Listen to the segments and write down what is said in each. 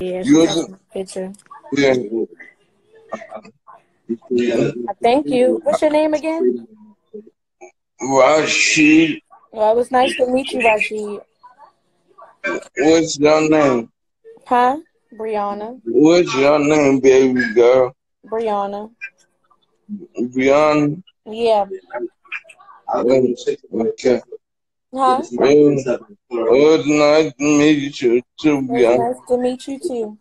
Yeah, You she was got picture. yeah. Thank you. What's your name again? Rashid, Well, it was nice to meet you, Rashid. what's your name? Huh? Brianna. What's your name, baby girl? Brianna. Brianna? Yeah. Okay. Huh? It was nice to meet you too, It was nice to meet you too.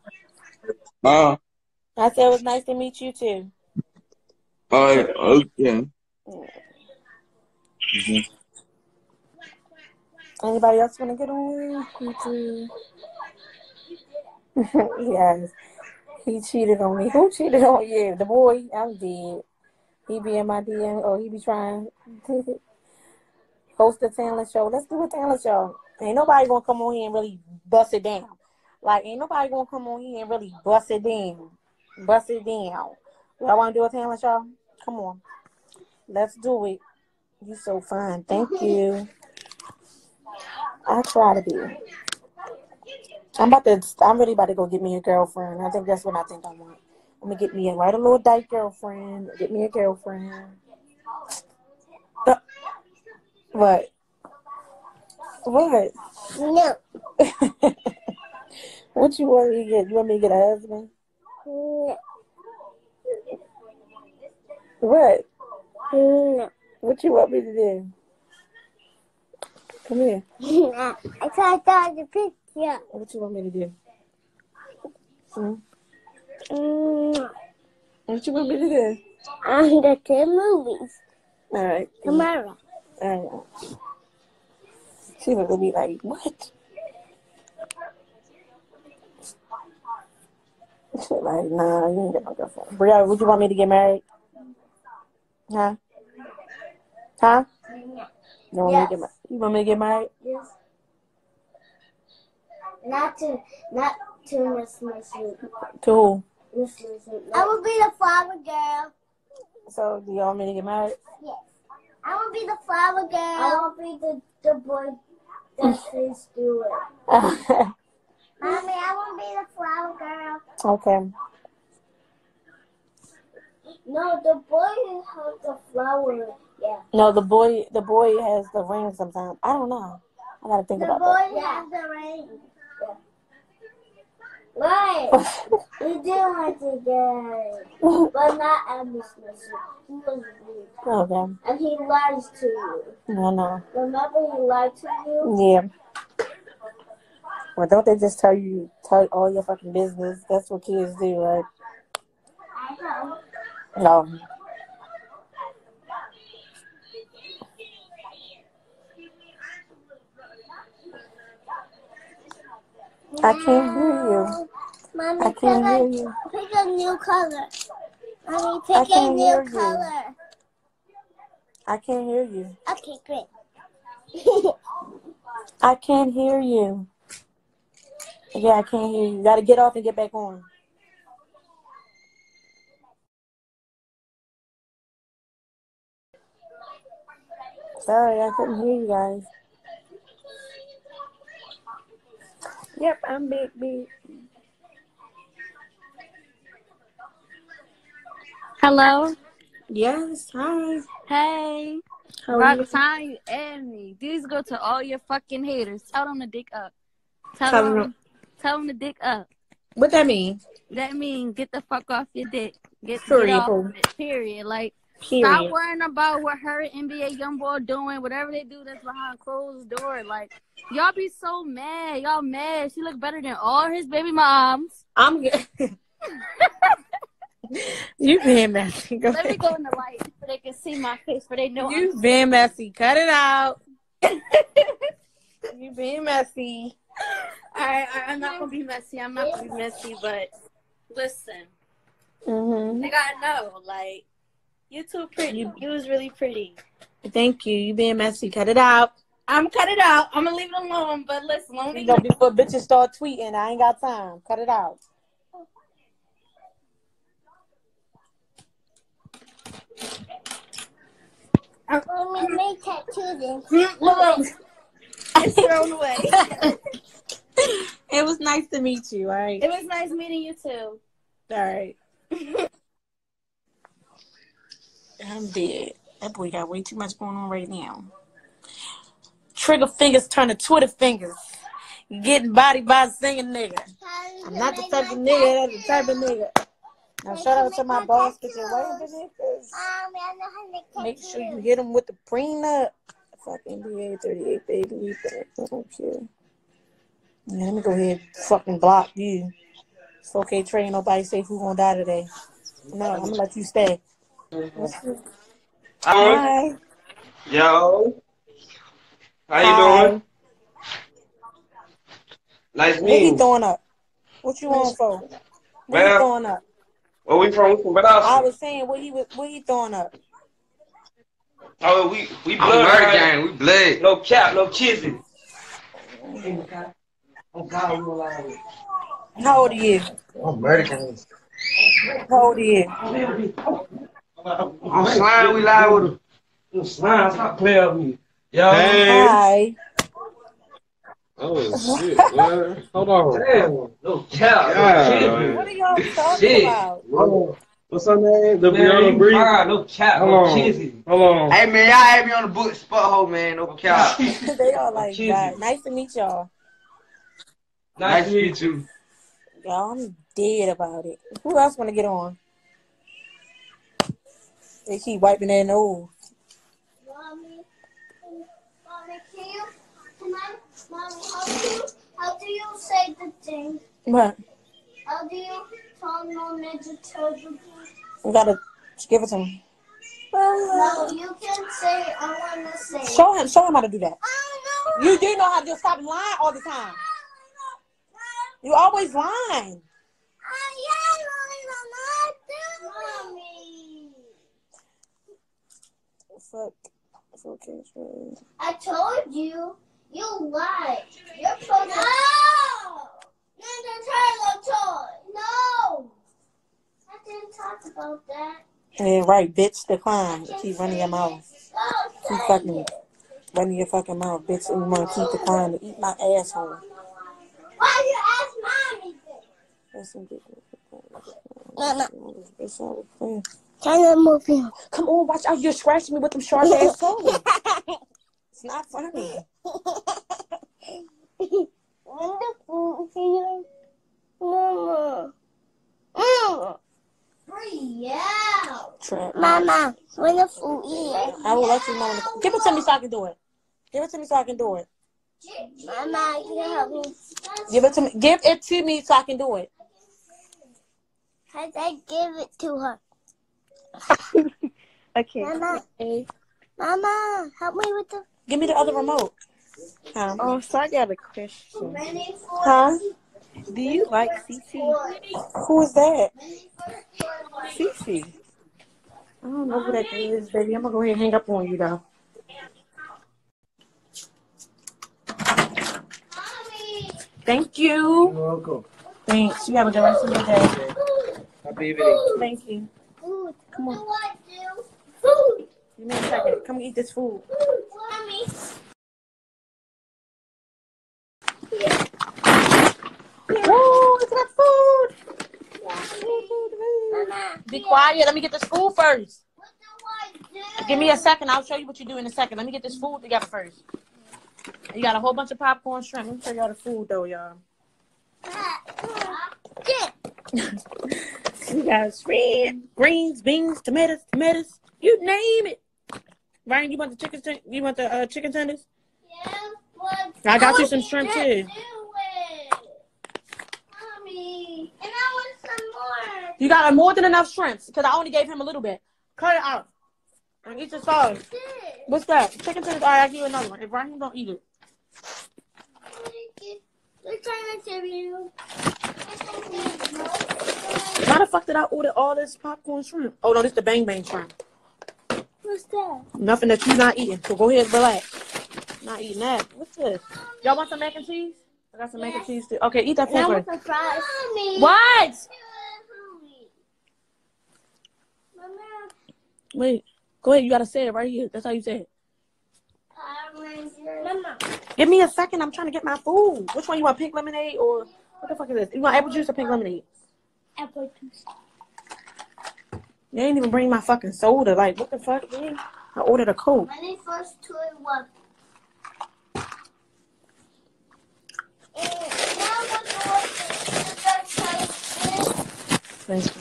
Huh? I said it was nice to meet you too. Alright, okay. Mm-hmm. Anybody else want to get on? Me too. yes. He cheated on me. Who cheated on you? The boy? I'm dead. He be in my DM. Oh, he be trying. Host a talent show. Let's do a talent show. Ain't nobody gonna come on here and really bust it down. Like, ain't nobody gonna come on here and really bust it down. Bust it down. Y'all wanna do a talent show? Come on. Let's do it. You so fine. Thank mhm. you. I try to be. I'm about to. I'm really about to go get me a girlfriend. I think that's what I think I want. I'm gonna get me a write a little dyke girlfriend. Get me a girlfriend. What? What? No. what you want me to get? You want me to get a husband? No. What? No. What you want me to do? Come here. I can't find the picture. What you want me to do? Hmm? Mm, What you want me to do? I'm the two movies All right. tomorrow. All right. She at me like, what? She like, nah, you ain't get no girlfriend. Bria, would you want me to get married? Huh? Huh? You want me to get married? You want me to get married? Yes. Not to, not to Miss Miss To who? Miss Miss. I will be the flower girl. So, do you want me to get married? Yes. I want to be the flower girl. I want to be the the boy that says do it. Mommy, I will be the flower girl. Okay. No, the boy has the flower. Yeah. No, the boy, the boy has the ring sometimes. I don't know. I gotta think The about that. The boy has the ring. Right. Oh. that. We do have to get but not Emmy's Smith. He was rude. okay. And he lies to you. No, no. Remember he lied to you? Yeah. Well, don't they just tell you, tell all your fucking business? That's what kids do, right? I know. No. I can't hear you. Mommy, I can't a, hear you. pick a new color. Mommy, I pick a can't hear new you. color. I can't hear you. Okay, great. I can't hear you. Yeah, I can't hear you. You gotta get off and get back on. Sorry, I couldn't hear you guys. Yep, I'm big, big. Hello. Yes, hi. Hey. How you? Roxanne, you and me. These go to all your fucking haters. Tell them to dick up. Tell, Tell them, them- tell them to dick up. What that mean? That means get the fuck off your dick. Get, get off of it. Period. Like stop worrying about what her NBA Youngboy doing. Whatever they do, that's behind closed door. Like y'all be so mad. Y'all mad. She look better than all his baby moms. I'm good. you being messy. Go Let me go in the light so they can see my face. For they know You I'm being messy. Cut it out. you being messy. Alright, alright, I'm not gonna be messy. I'm not gonna be messy, but listen, Mm-hmm. they gotta know, like, you too pretty. You, was really pretty. Thank you. You being messy. Cut it out. I'm cut it out. I'm gonna leave it alone. But listen, long You as know, before bitches start tweeting, I ain't got time. Cut it out. Mommy, make tattoos. look, it's thrown away. It was nice to meet you. All right. It was nice meeting you too. All right. I'm dead. That boy got way too much going on right now. Trigger fingers turn to Twitter fingers. Getting body by singing nigga. I'm not the type of nigga that's the type of nigga. Now shout out to my boss get your way niggas. Make sure you hit him with the prenup. Fucking NBA 38 baby. I don't care. Yeah, let me go ahead and fucking block you. It's okay, Trey. Nobody say who gonna die today. No, I'm gonna let you stay. Hi. Yo. How you Hi. doing? Nice me. What meeting you you. throwing up? What you on for? What you throwing up? Where we from? We from I was saying, what he was, what he throwing up? Oh, we we oh, I'm blood. murder right? gang. We bled. No cap, no kissing. How old are you? I'm murder gang. How old are you? I'm slime. We live with him. You slime. Stop playing with me. Yo. Hi. Oh shit. man. Hold on. Damn. No cap. Yeah. What are y'all talking Shit. about? What's her name? The Man, Brianna Bree. fine. No cap. Hold No on. kissing. Hold on. Hey man, y'all had me on the book spot hole, man. No cap. they all like Cheesy. that. Nice to meet y'all. Nice to meet you. Y'all, I'm dead about it. Who else want to get on? They keep wiping their nose. Mommy, mommy, can you, can I, mommy, how do you, how do you say the thing? What? How do you turn on Ninja Turtle? We gotta give it to him. No, you can say, I want to say. Show him. Show him how to do that. I You do know how to do. Stop lying all the time. You always lying. Fuck. Fuck it. I told you, you lied. You're supposed to. No! Ninja Turtle toy. No! I didn't talk about that. Yeah, right, bitch. Decline. Keep running your mouth. Oh, Keep say fucking it. running your fucking mouth, bitch. And you want to keep declining. Eat my asshole. Why you ask mommy this? Listen, bitch. Mama. It's Can I move you? Come on, watch out. You're scratching me with them sharp ass toes. It's not funny. Wonderful here. Mama. Mama. Breathe out. Trap. Mama, wonderful here. I will let you know. to- Give it to me so I can do it. Give it to me so I can do it. Mama, can you help me? Give it to me. Give it to me so I can do it. Cause I give it to her. Okay. Mama, Mama, help me with the. Give me the other remote. Huh? Oh, so I got a question. Huh? Do you like CC? Who is that? CC. I don't know who that is, baby. I'm gonna go ahead and hang up on you though. Mommy. Thank you. You're welcome. Thanks. You have a good rest of your day. Happy evening. Thank you. Food. Come on. You know what, do? Food. Give me a second. Come eat this food. Food. Mommy. Woo, look at that food. Mama. Be quiet. Let me get this food first. What do I do? Give me a second. I'll show you what you do in a second. Let me get this food together first. You got a whole bunch of popcorn shrimp. Let me show y'all the food though, y'all. You got shrimp, greens, beans, tomatoes, tomatoes. You name it. Ryan, you want the chicken? ten- You want the uh, chicken tenders? Yeah, but I got you some shrimp, too. Mommy, and I want some more. You got more than enough shrimps because I only gave him a little bit. Cut it out and eat the sauce. What's that? Chicken tenders. All right, I'll give you another one. If Ryan don't eat it, They're trying to give you. Why the fuck did I order all this popcorn shrimp? Oh no, this the bang bang shrimp. What's that? Nothing that you're not eating. So go ahead and relax. Not eating that. What's this? Y'all want some mac and cheese? I got some mac and cheese too. Okay, eat that And I want some fries. Mommy. What? Mama, Wait. Go ahead. You gotta say it right here. That's how you say it. Power Ranger. Mama. Give me a second. I'm trying to get my food. Which one you want? Pink lemonade or what the fuck is this? You want apple juice or pink lemonade? Apple juice. You ain't even bring my fucking soda. Like what the fuck, man? I ordered a coke. My first toy was. And now I'm going to work the dark side. Thank you.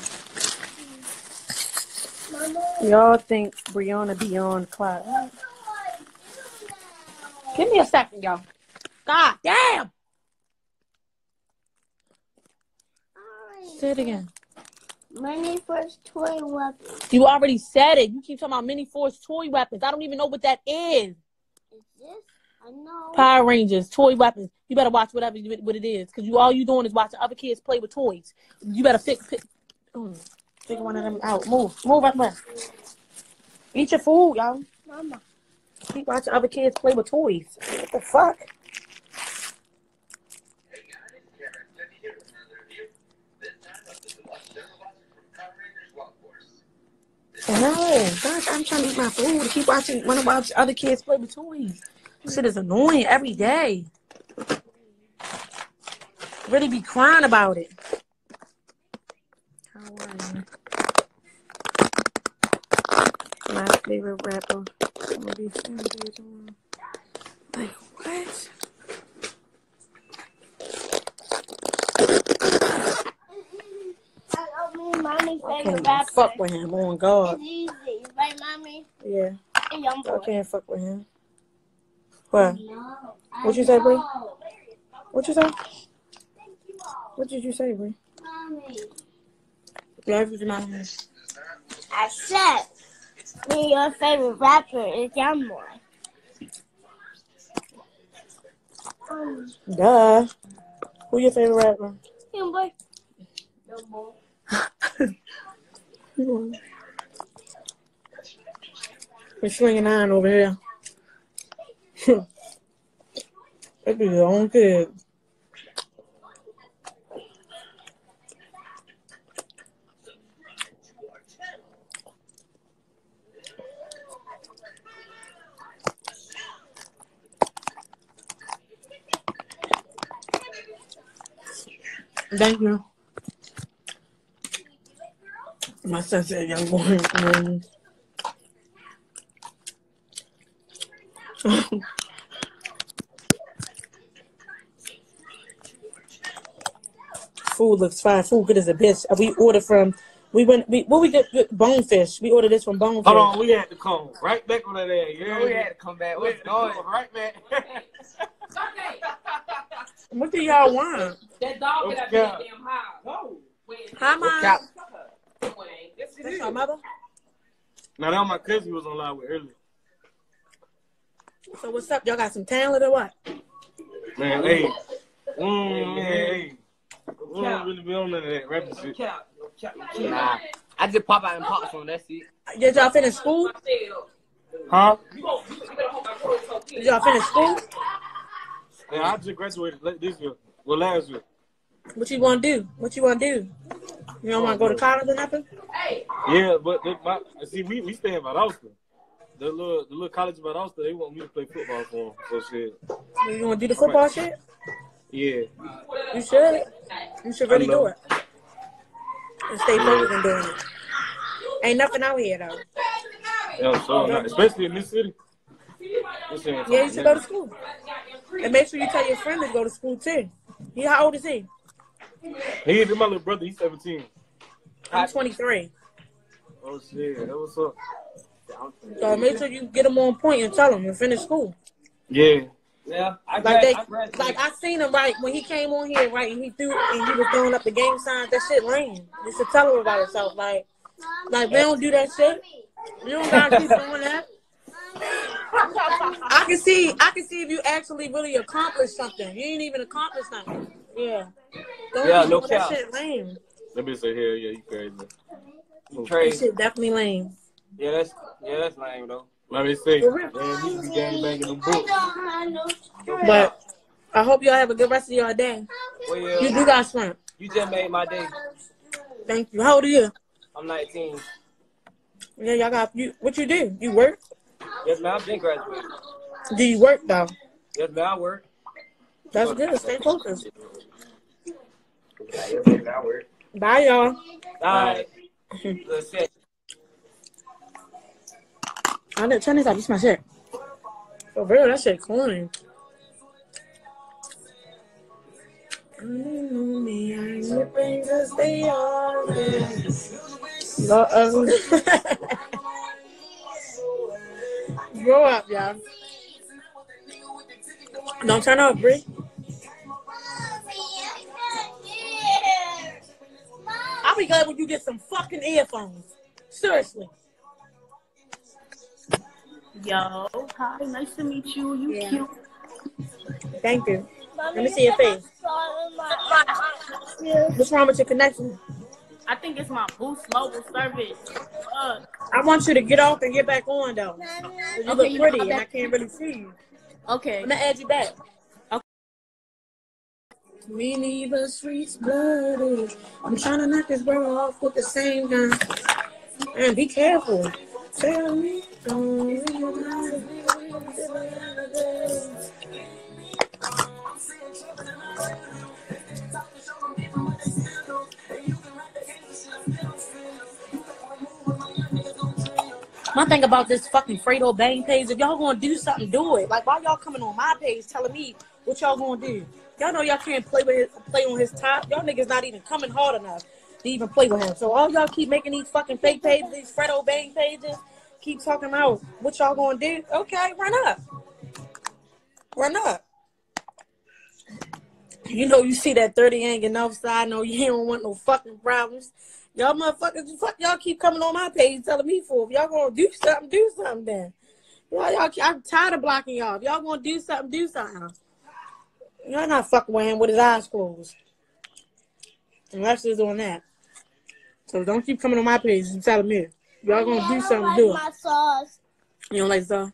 Mama. Y'all think Brianna beyond cloud? Give me a second, y'all. God damn. Say it again. Mini Force toy weapons. You already said it. You keep talking about mini force toy weapons. I don't even know what that is. is this. I know. Power Rangers toy weapons. You better watch whatever you, what it is, because you all you doing is watching other kids play with toys. You better fix pick, mm, figure one of them out. Move, move out the way. Eat your food, y'all. Mama. Keep watching other kids play with toys. What the fuck? No, gosh, I'm trying to eat my food. to Keep watching, want to watch other kids play with toys. This shit is annoying every day. Really be crying about it. How are you? My favorite rapper. Will be Sanders on- Like what? I mommy's favorite can't rapper. fuck with him. On God. It's easy, right, mommy? Yeah, young I can't fuck with him. What? What you say, Bree? What you say? What did you say, Bree? Mommy. Yeah, it was my I said, me, your favorite rapper is Young Boy. Um, Duh. Who your favorite rapper? Young Boy. We're swinging iron over here. That'd be your own kid. Thank you. My son said, young boy. mm. Food looks fine. Food good as a bitch. Uh, We ordered from. We went. We what we get? get Bonefish. We ordered this from Bonefish. Hold on, we had to come right back on that ass. Yeah, We had to come back. We What's had to going? right back. What do y'all want? That dog get up God. there damn high. No. Hi, mom. Cap. Yes, it That's your mother. now that was my cousin was on live with earlier. So what's up? Y'all got some talent or what? Man, hey. Mm, man, hey. We don't really be on none of that rapping shit. cap. No cap. Cap. Nah. I just pop out and pop some. That's it. Did y'all finish school? I said, uh, Huh? you gon' you you better hold my clothes so Did y'all finish school? Yeah, I just graduated this year. Well, last year. What you want to do? What you want to do? You don't want to go to college or nothing? Hey, Yeah, but the, my, see, we, we stay in Valdosta. The little the little college in Valdosta, they want me to play football for them. So shit. You want to do the football shit? Yeah. You should. You should really do it. And stay focused on doing it. Ain't nothing out here though. Yeah, so not, especially in this city. This Yeah, you should go to school. And make sure you tell your friend to go to school too. He how old is he? He is my little brother. He's 17. I'm 23. Oh shit, that what's up? So make sure you get him on point and tell him you finish school. Yeah. yeah, I Like they, I like I seen him right when he came on here, right, and he threw and he was throwing up the game signs. That shit lame. You should tell him about himself. Like, like we don't do that shit. You don't gotta keep doing that. I can see, I can see if you actually really accomplished something. You ain't even accomplished nothing. Yeah. Don't Yeah, no doing that cap. shit lame. Let me say, here, yeah, you crazy. That Crazy. shit definitely lame. Yeah, that's yeah, that's lame though. Like they say, For real. man, you be gang banging them I books. don't have no strength. But I hope y'all have a good rest of your day. Well, You do got strength. you just made my day. Thank you. How old are you? I'm 19. Yeah, y'all got you. What you do? You work? Yes, man. I've been graduated. Do you work though? Yes, man, I work. That's good. Stay focused. Yes, man, I work. Bye, y'all. Bye. Let's say. I didn't turn this off. This my shit. For real, that shit corny. Uh-oh. Grow up, y'all. Don't turn off, Bree. Be glad when you get some fucking earphones. Seriously. Yo, hi, nice to meet you. You Yeah. cute. Thank you. Let me see your face. What's wrong with your connection? I think it's my Boost mobile service. Fuck. I want you to get off and get back on though. You Okay, look you pretty and I can't really see you. Okay. I'm gonna add you back. Me neither streets blooded. I'm trying to knock this brother off with the same gun. And be careful. Tell me. My thing about this fucking Fredo Bang page, if y'all gonna do something, do it. Like, why y'all coming on my page telling me what y'all gonna do? Y'all know y'all can't play with his, play on his top. Y'all niggas not even coming hard enough to even play with him. So all y'all keep making these fucking fake pages, these Fredo Bang pages, keep talking about what y'all gonna do. Okay, run up, run up. You know you see that thirty ain't enough side. No, you don't want no fucking problems. Y'all motherfuckers, fuck y'all keep coming on my page telling me for if y'all gonna do something, do something then. Y'all, y'all, I'm tired of blocking y'all. If y'all gonna do something, do something. Y'all not fucking with him with his eyes closed. Unless he's doing that. So don't keep coming on my page and telling me. Y'all gonna do something, do it. my sauce. You don't like so?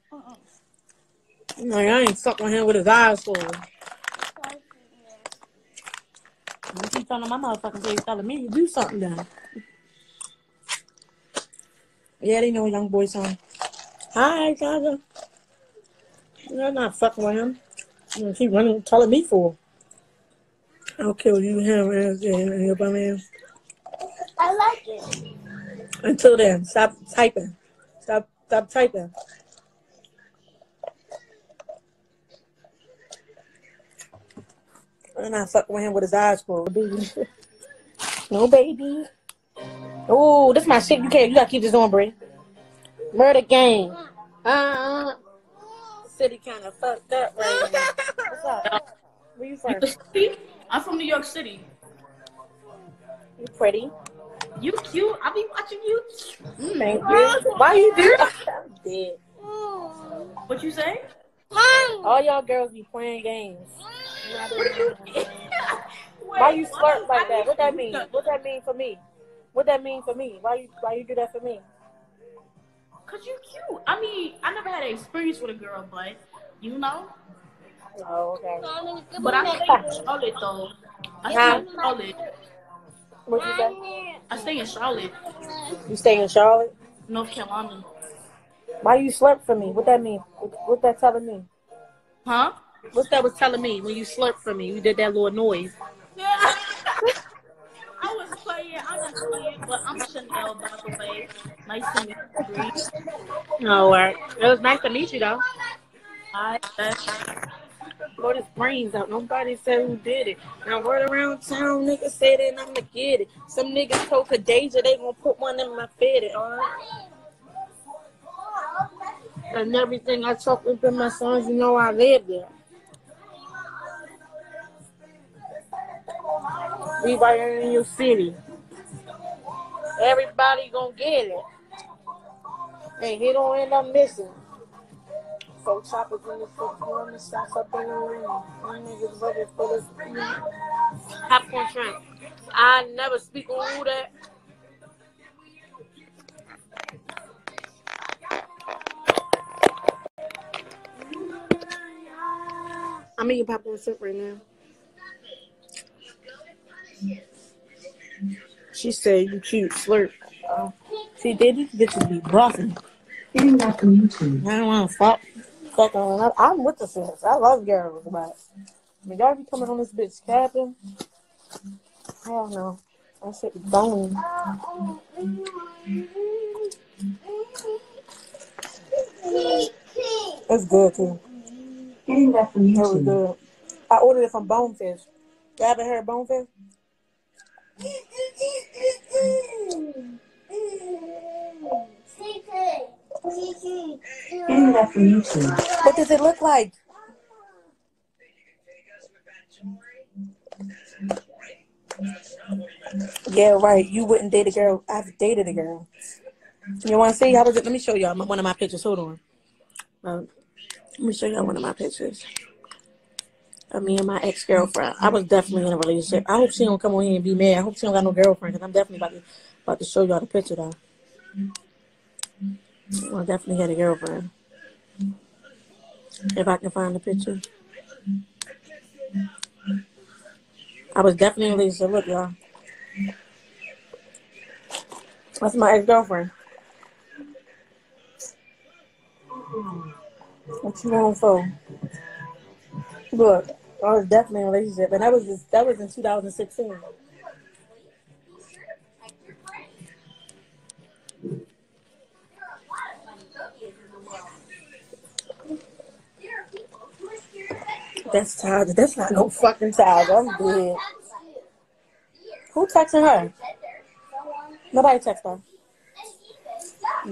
Like, I ain't fucking with him with his eyes closed. Don't keep on my motherfucking page telling me to do something then. Yeah, they know young boy song. Hi, Gaga. You're not fucking with him. You know, running, telling me for. I'll kill you, him, and, and, and your bum ass. I like it. Until then, stop typing. Stop, stop typing. And not fucking with him with his eyes closed. Baby. no, baby. Oh, this my shit. You can't. You gotta keep this on, Brie. Murder game. Uh, city kind of fucked up right now. What's up? Where you from? I'm from New York City. You pretty. You cute. I be watching you. Mm, Thank you. Why you do that? I'm dead. What you say? All y'all girls be playing games. Why you slurp like that? What that mean? What that mean for me? What that mean for me? Why you why you do that for me? Cause you cute. I mean, I never had an experience with a girl, but you know. Oh, okay. But I stay in Charlotte though. I stay in Charlotte. What you say? I stay in Charlotte, You stay in Charlotte? North Carolina. Why you slurp for me? What that mean? What, what that telling me? Huh? What that was telling me when you slurped for me? You did that little noise. Yeah. I was playing. I was playing, but I'm Chanel, by the way. Nice to meet you. All right. It was nice to meet you, though. I, Blow his brains out. Nobody said who did it. Now word around town, niggas say that I'ma get it. Some niggas told Kadeja they gonna put one in my fitted, alright? And everything I talk with my songs, you know I live there. We right here in your city. Everybody gonna get it. And he don't end up missing. Four choppers in the foot, one the shots up in the ring. One niggas ready for this popcorn shrimp. I never speak on who that. I'm eating popcorn shrimp right now. She said you cute slurp. Uh, see, did these bitches be buffing? I don't want to fuck. Fucking, I- I'm with the sis. I love girls, but when y'all be coming on this bitch capping, hell no. That shit be bone. It's good too. Getting that from It was good. I ordered it from Bonefish. You ever heard of Bonefish? Getting that from YouTube. What does it look like? Yeah, right. You wouldn't date a girl. I've dated a girl. You want to see? How was it? Let me show y'all one of my pictures. Hold on. Uh, let me show y'all one of my pictures me and my ex girlfriend. I was definitely in a relationship. I hope she don't come on here and be mad. I hope she don't got no girlfriend because I'm definitely about to about to show y'all the picture though. I definitely had a girlfriend. If I can find the picture. I was definitely in a relationship. Look, y'all. That's my ex girlfriend. What you want for? Look, I was definitely in a relationship, and that was just, that was in 2016. That's Tiger. That's not no fucking Tiger. I'm dead. Who texting her? Nobody text her.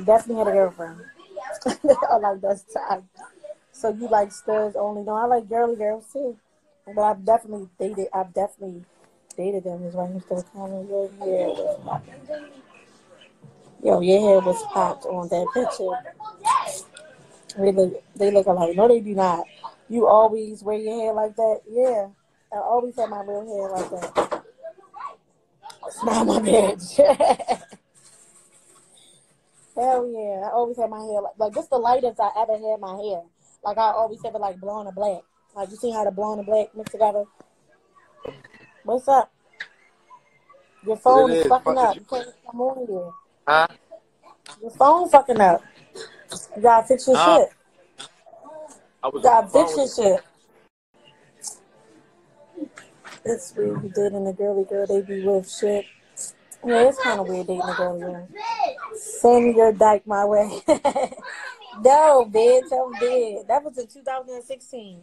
Definitely had a girlfriend. I like that's Tiger. So you like studs only? No, I like girly girls too. But I've definitely dated. I've definitely dated them. Is why I'm still calling your hair was popping. Yo, your hair was popped on that picture. They look, they look alike. No, they do not. You always wear your hair like that. Yeah, I always have my real hair like that. Smile my bitch. Hell yeah, I always have my hair like like this. The lightest I ever had my hair. Like I always have it like blonde or black. Like you see how the blonde and black mix together. What's up? Your phone is is. fucking up. You can't come on here. Huh? Your phone fucking up. You gotta fix your Uh, shit. I was You gotta fix your shit. It's weird you dating a girly girl they be with shit. Yeah, it's kind of weird dating a girly girl. Send your dyke my way. no, bitch, I'm dead. That was in 2016.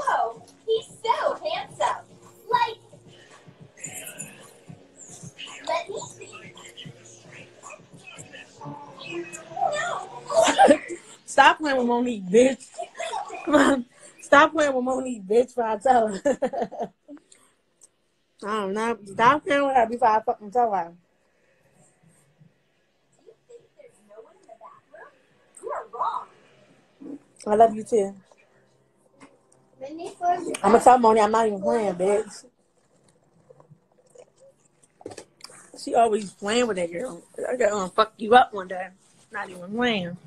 Stop playing with Monique, bitch. Stop playing with Monique, bitch, before I tell her. I don't know. Stop playing with her before I fucking tell her. I love you too. I'm gonna tell Moni I'm not even playing, bitch. She always playing with that girl. I gonna fuck you up one day. Not even playing.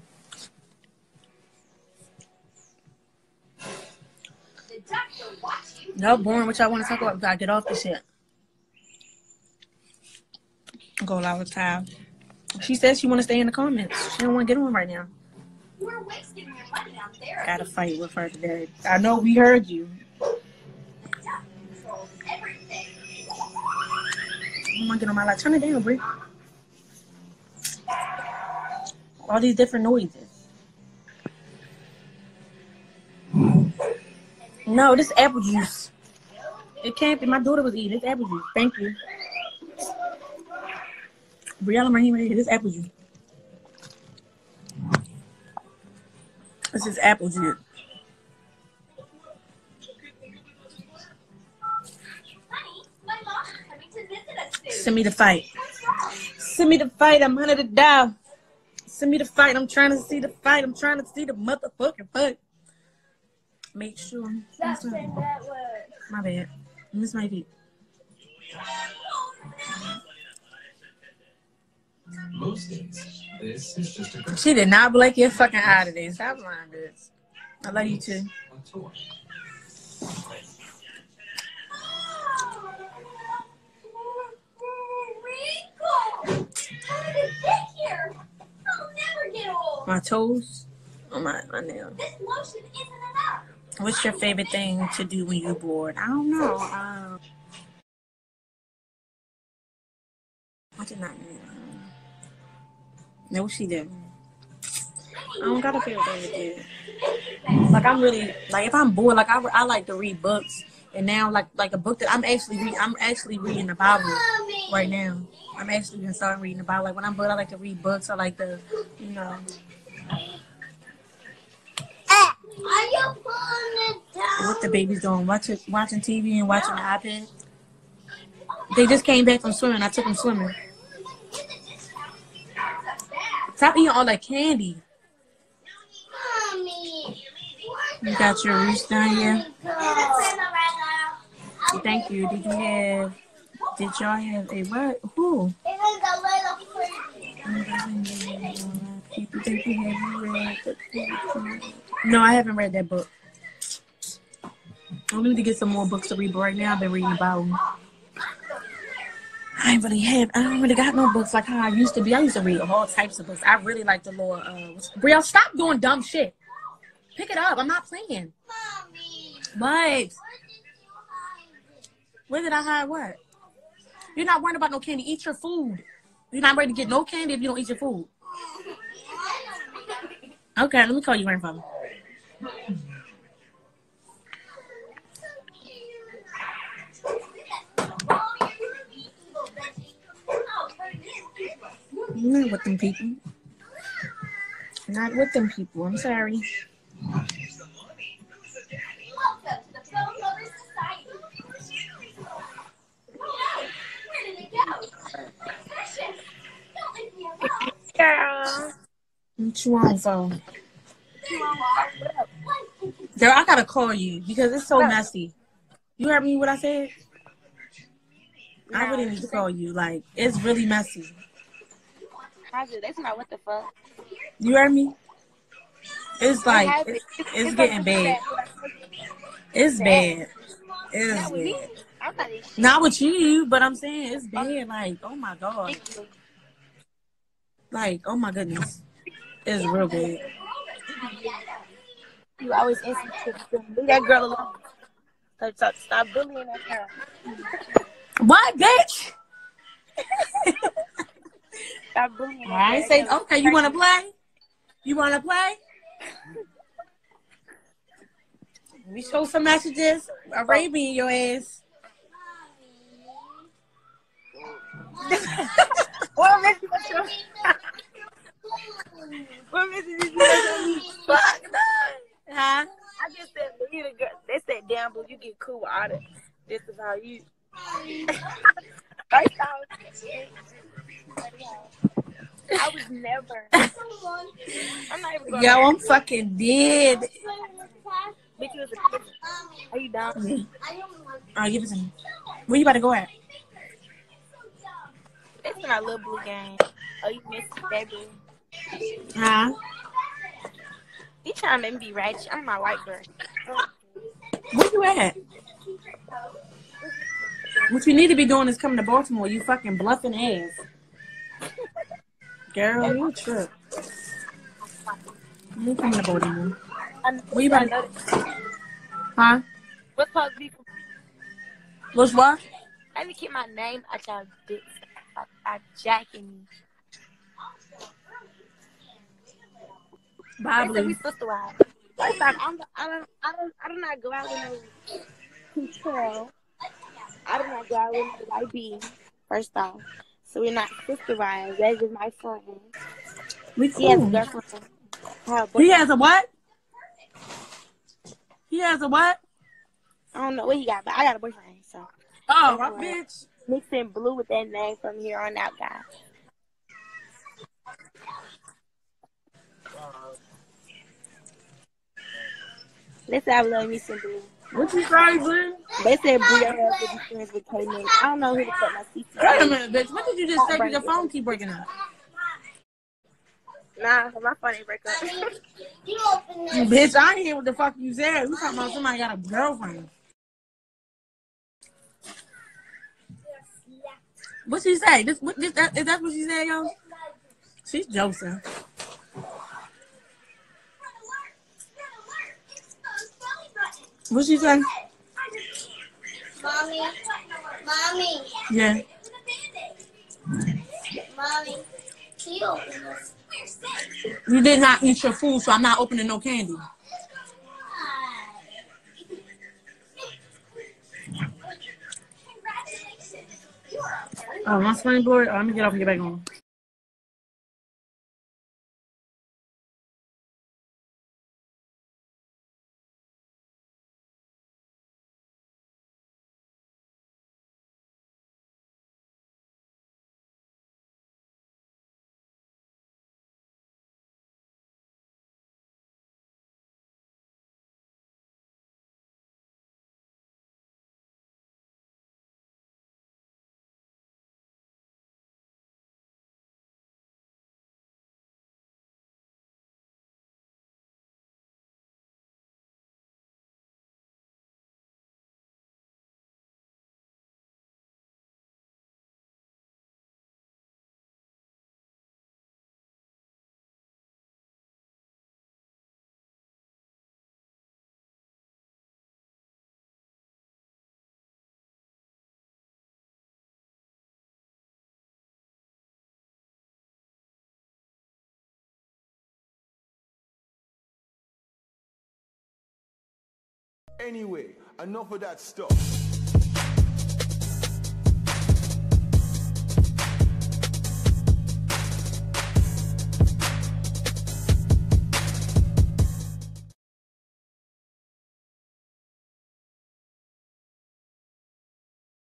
The. No, boring. What y'all want to talk about? Gotta get off this shit. Go allow her time. She says she want to stay in the comments. She don't want to get on right now. Are wasting your money out there. Got to fight with her today. I know we heard you. I'm gonna get on my life. Turn it down, Brie. All these different noises. No, this is apple juice. It can't be. My daughter was eating. It's apple juice. Thank you. Briella Raheem, this apple juice. This is apple juice. Send me the fight. Send me the fight. I'm hunted to die. Send me the fight. I'm trying to see the fight. I'm trying to see the motherfucking fight. Make sure. That said. My bad. Miss my feet. Most days, this is just a She did not blink your fucking eye today. Stop lying, bitch. I love you too. on How did it get here? I'll never get old. My toes. Oh my, my nails. This lotion isn't enough. What's your favorite thing to do when you're bored? I don't know. Um, I did not know. No, she didn't. I don't got a favorite thing to do. Like I'm really like if I'm bored, like I, I like to read books, and now like like a book that I'm actually read, I'm actually reading the Bible right now. I'm actually gonna start reading the Bible. Like when I'm bored, I like to read books. I like to, you know, what the baby's doing, watching watching TV and watching the iPad. They just came back from swimming. I took them swimming. Stop eating all that candy. Mommy. You got your Reese down here. Thank you. Did you have? Did y'all have a what? Who? No, I haven't read that book. I need to get some more books to read, but right now I've been reading about. I ain't really have. I don't really got no books like how I used to be. I used to read all types of books. I really like the Lord. Uh, Brielle, stop doing dumb shit. Pick it up. I'm not playing. Mommy. Where did I hide what? You're not worrying about no candy. Eat your food. You're not ready to get no candy if you don't eat your food. Okay, let me call you grandfather. Not with them people. Not with them people. I'm sorry. Welcome to the Film Lovers Society. Where did it go? Precious. Don't leave me alone. Girl. What you want? Girl, I gotta call you because it's so messy. You heard me what I said? I really need to call you. Like, it's really messy. That's not what the fuck. You heard me? It's like have it's, it. it's getting bad. It's bad. It's Not with me. bad. I'm not. Not with you, but I'm saying it's bad. Like, oh my god. Like, oh my goodness. It's real bad. You always insecure. Leave that girl alone. Stop, stop, stop bullying that girl. What, bitch? Stop that I ain't say okay. You want to play? You want to play? We show some messages. Arabian your ass. What message you What message you Fuck no. Huh? I just said, leave the girl. They said, damn, but you get cool all that. This is how you. First off, I was never. I'm not even going Yo, I'm fucking dead. Bitch, you was a kid. Are you down? Alright, give it to me. Where you about to go at? It's my little blue game. Oh, you missed that blue. Huh? You trying to make me be ratchet. I'm my white girl. Where you at? What you need to be doing is coming to Baltimore. You fucking bluffing ass. Girl, you a trip. You coming to Baltimore? I'm, Where you about to Huh? What's supposed to be? What's what? Let me keep my name out y'all dicks. I, I jacking They said we wives. First off, I'm, I don't, I don't, I do not go out with no control. I do not go out with white bee. First off, so we're not sister wives. That's just my friend. We He has a girlfriend. He has a what? He has a what? I don't know what he got, but I got a boyfriend. So Oh, my bitch. mixing blue with that name from here on out, guys. Let's have love me some blue. What you say, Blue? They said Bria has to be friends with K-Man. I don't know who the fuck my CC Wait a minute, bitch. What did you just say? Your phone keep breaking up. Nah, my phone ain't break up. You open this. Bitch, I ain't hear what the fuck you said. You talking about somebody got a girlfriend. What she say? This, what, this that, is that what she said, yo? She's Joseph. What she say? Mommy, mommy, Yeah. mommy, can you open this? You did not eat your food, so I'm not opening no candy. Oh, my screen blurry. Oh, uh, let me get off and get back on. Anyway, enough of that stuff.